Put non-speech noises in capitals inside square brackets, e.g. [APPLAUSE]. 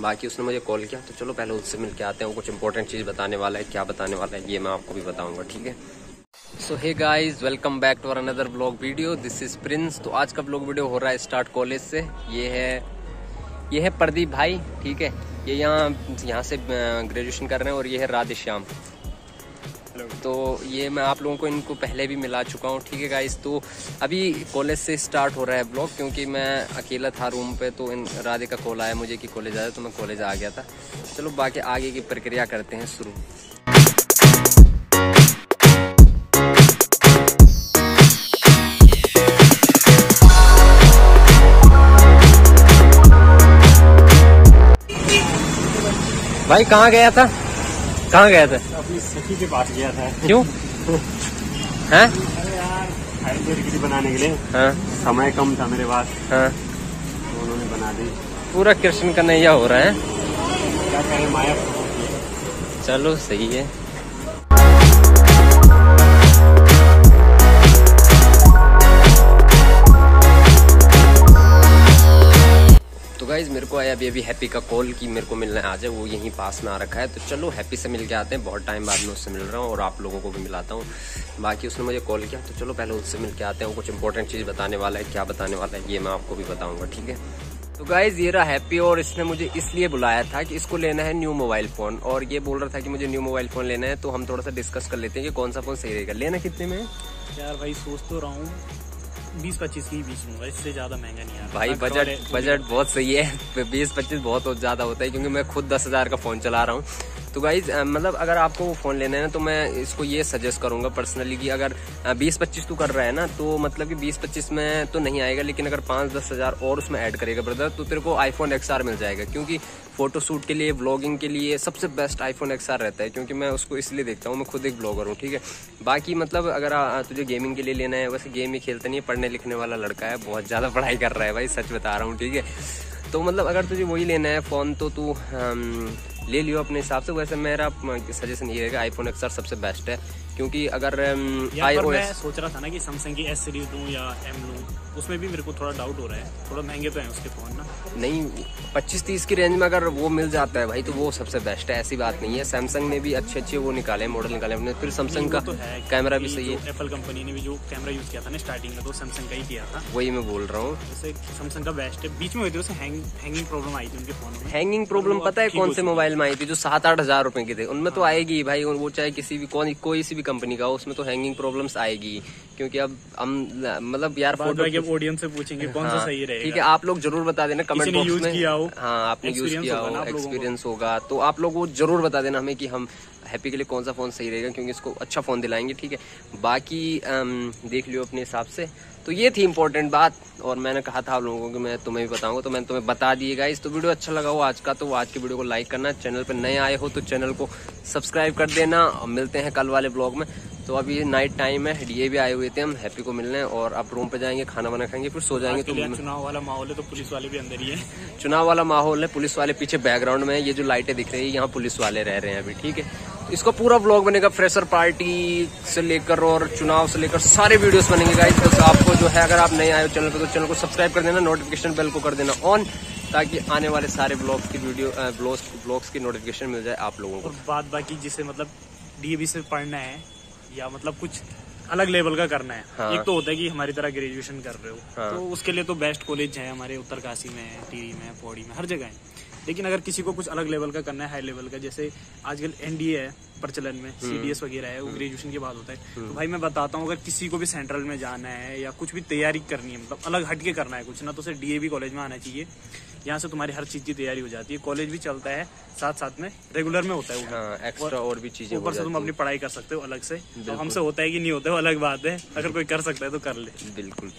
बाकी उसने मुझे कॉल किया तो चलो पहले उससे मिल के आते हैं, वो कुछ इंपॉर्टेंट चीज़ बताने वाला है, क्या बताने वाला है, ये मैं आपको भी बताऊँगा, ठीक है? So hey guys welcome back to uh another vlog video this is Prince तो आज का ब्लॉग वीडियो हो रहा है स्टार्ट कॉलेज से। ये है ये है प्रदीप भाई, ठीक है? ये यहाँ यहाँ से ग्रेजुएशन कर रहे हैं और ये है राधे श्याम तो ये मैं आप लोगों को इनको पहले भी मिला चुका हूँ। ठीक है गाइस तो अभी कॉलेज से स्टार्ट हो रहा है ब्लॉग क्योंकि मैं अकेला था रूम पे तो इन राधे का कॉल आया मुझे कि कॉलेज आया तो मैं कॉलेज आ गया था। चलो बाकी आगे की प्रक्रिया करते हैं शुरू। भाई, कहाँ गया था? कहाँ गया था? अपनी सखी के पास गया था। क्यों? [LAUGHS] हैं? अरे यार फ़ाइल डिग्री बनाने के लिए। हाँ। समय कम था मेरे पास। हाँ। तो उन्होंने बना दी। पूरा कृष्ण का नैया हो रहा है। क्या कहें माया चलो सही है। आया अभी अभी हैप्पी का कॉल की मेरे को मिलना है आज वो यहीं पास में आ रखा है। तो चलो हैप्पी से मिल के आते हैं, बहुत टाइम बाद में उससे मिल रहा हूँ और आप लोगों को भी मिलाता हूँ। बाकी उसने मुझे कॉल किया तो चलो पहले उससे मिल के आते हैं कुछ इंपॉर्टेंट चीज़ बताने वाला है, क्या बताने वाला है, ये मैं आपको भी बताऊँगा, ठीक है? तो गाइज़ ये रहा हैप्पी और इसने मुझे इसलिए बुलाया था कि इसको लेना है न्यू मोबाइल फ़ोन और ये बोल रहा था कि मुझे न्यू मोबाइल फ़ोन लेना है तो हम थोड़ा सा डिस्कस कर लेते हैं कि कौन सा फ़ोन सही रहेगा। लेना कितने में? यार भाई, सोच तो रहा हूँ। बीस पच्चीस के बीच लूँगा इससे ज़्यादा महँगा नहीं है भाई बजट बजट बहुत सही है। [LAUGHS] बीस पच्चीस बहुत ज़्यादा होता है क्योंकि मैं खुद दस हज़ार का फ़ोन चला रहा हूँ। तो गाइज़ मतलब अगर आपको वो फ़ोन लेना है ना तो मैं इसको ये सजेस्ट करूँगा पर्सनली कि अगर बीस पच्चीस तू कर रहा है ना तो मतलब कि बीस पच्चीस में तो नहीं आएगा, लेकिन अगर पाँच दस हज़ार और उसमें ऐड करेगा ब्रदर तो तेरे को आईफोन एक्स मिल जाएगा, क्योंकि फ़ोटो शूट के लिए ब्लॉगिंग के लिए सबसे बेस्ट आईफोन एक्स रहता है, क्योंकि मैं उसको इसलिए देखता हूँ, मैं खुद एक ब्लॉगर हूँ, ठीक है? बाकी मतलब अगर तुझे गेमिंग के लिए लेना है, वैसे गेम ही खेलता नहीं है, पढ़ने लिखने वाला लड़का है, बहुत ज़्यादा पढ़ाई कर रहा है भाई, सच बता रहा हूँ, ठीक है? तो मतलब अगर तुझे वही लेना है फ़ोन तो तू ले लियो अपने हिसाब से। वैसे मेरा सजेशन ये है कि आईफोन एक्सर सबसे बेस्ट है। क्योंकि अगर आई मैं सोच रहा था ना कि सैमसंग की एस सीरीज़ लूँ या एम लूँ उसमें भी मेरे को थोड़ा डाउट हो रहा है। थोड़ा महँगे तो हैं उसके फ़ोन ना। नहीं पच्चीस तीस की रेंज में अगर वो मिल जाता है भाई तो वो सबसे बेस्ट है ऐसी बात नहीं है। सैमसंग ने भी अच्छे अच्छे वो निकाले मॉडल निकाले अपने। फिर सैमसंग का तो है कैमरा भी सही है। एप्पल कंपनी ने भी जो कैमरा यूज़ किया था ना स्टार्टिंग में तो सैमसंग का ही किया था। वही मैं बोल रहा हूँ। जैसे सैमसंग का बेस्ट है। बीच में हुई थी उसे हैंगिंग प्रॉब्लम आई थी उनके फ़ोन में। हैंगिंग प्रॉब्लम पता है कौन से मोबाइल में आई थी जो सात आठ हज़ार रुपए के थे। उनमें तो आएगी भाई वो चाहे किसी भी कौन कोई सी भी कंपनी का हो उसमें तो हैंगिंग प्रॉब्लम्स आएगी। क्योंकि अब हम मतलब यार फ़ोटो ऑडियंस से पूछेंगे कौन हाँ, सा सही रहेगा? ठीक है आप लोग ज़रूर बता देना कमेंट बॉक्स में। किया हो? हाँ आपने यूज़ किया हो एक्सपीरियंस होगा। तो आप लोग वो ज़रूर बता देना हमें कि हम हैप्पी के लिए कौन सा फ़ोन सही रहेगा क्योंकि इसको अच्छा फ़ोन दिलाएँगे ठीक है? बाकी देख लियो अपने हिसाब से। तो ये थी इंपॉर्टेंट बात और मैंने कहा था आप लोगों को कि मैं तुम्हें भी बताऊँगा तो मैंने तुम्हें बता दिएगा इस तो वीडियो अच्छा लगा हो आज का तो आज की वीडियो को लाइक करना चैनल पर नए आए हो तो चैनल को सब्सक्राइब कर देना और मिलते हैं कल वाले ब्लॉग में। तो अभी नाइट टाइम है डीए भी आए हुए थे हम हैप्पी को मिलने और अब रूम पे जाएँगे खाना वाना खाएँगे फिर सो जाएँगे तो चुनाव वाला माहौल है तो पुलिस वाले भी अंदर ही है। चुनाव वाला माहौल है पुलिस वाले पीछे बैकग्राउंड में ये जो लाइटें दिख रही है यहाँ पुलिस वाले रह रहे हैं अभी ठीक है? इसका पूरा ब्लॉग बनेगा फ्रेशर पार्टी से लेकर और चुनाव से लेकर सारे वीडियोस बनेंगे गाइस तो आपको जो है अगर आप नए आए हो चैनल पर तो चैनल को सब्सक्राइब कर देना नोटिफिकेशन बेल को कर देना ऑन ताकि आने वाले सारे ब्लॉग्स की वीडियो ब्लॉग्स ब्लॉग्स की नोटिफिकेशन मिल जाए आप लोगों को और बात बाकी जिसे मतलब डीएवी से पढ़ना है या मतलब कुछ अलग लेवल का करना है हाँ। एक तो होता है कि हमारी तरह ग्रेजुएशन कर रहे हो हाँ। तो उसके लिए तो बेस्ट कॉलेज है हमारे उत्तरकाशी में टीवी में पौड़ी में हर जगह है लेकिन अगर किसी को कुछ अलग लेवल का करना है हाई लेवल का जैसे आजकल एनडीए है प्रचलन में सीडीएस हम्म। वगैरह है वो ग्रेजुएशन। के बाद होता है। तो हम्म। भाई मैं बताता हूँ अगर किसी को भी सेंट्रल में जाना है या कुछ भी तैयारी करनी है मतलब अलग हटके करना है कुछ ना तो उसे डीएवी कॉलेज में आना चाहिए। यहाँ से तुम्हारी हर चीज़ की तैयारी हो जाती है। कॉलेज भी चलता है साथ साथ में रेगुलर में होता है हाँ, एक्स्ट्रा और, और भी चीज़ें ऊपर से तुम अपनी पढ़ाई कर सकते हो अलग से। तो हमसे होता है कि नहीं होता है अलग बात है। अगर कोई कर सकता है तो कर ले। बिल्कुल।